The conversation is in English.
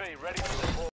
Ready for